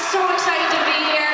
so excited to be here.